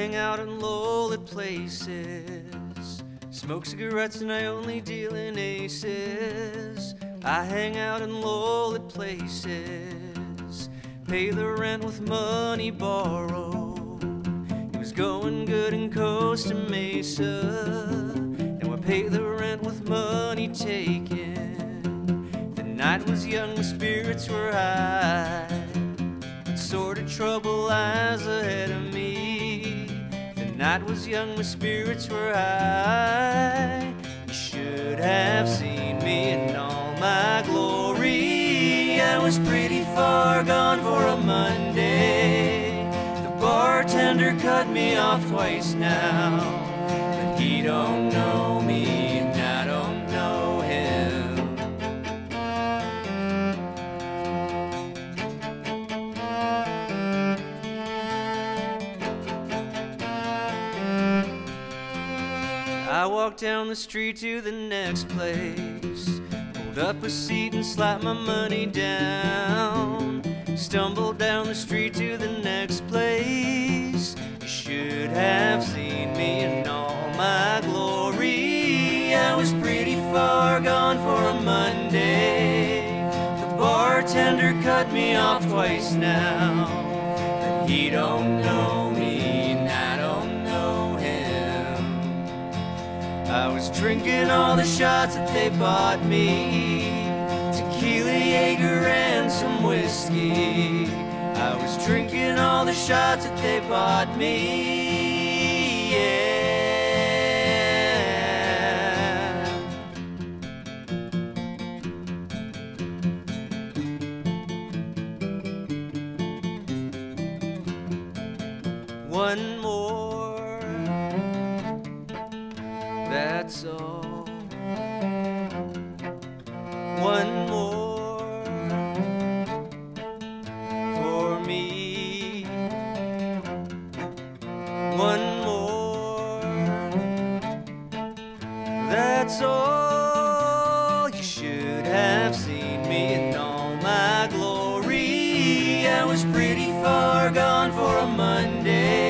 hang out in lowly places. Smoke cigarettes and I only deal in aces. I hang out in lowly places. Pay the rent with money borrowed. It was going good in Costa Mesa. Now I pay the rent with money taken. The night was young, the spirits were high. What sort of trouble lies ahead of me? Night was young, my spirits were high. You should have seen me in all my glory. I was pretty far gone for a Monday. The bartender cut me off twice now. But he don't know me, I walked down the street to the next place. Pulled up a seat and slapped my money down. Stumbled down the street to the next place. You should have seen me in all my glory. I was pretty far gone for a Monday. The bartender cut me off twice now. But he don't know was drinking all the shots that they bought me tequila, Jaeger, and some whiskey. I was drinking all the shots that they bought me. Yeah. One more that's all. One more for me. One more, that's all. You should have seen me in all my glory. I was pretty far gone for a Monday.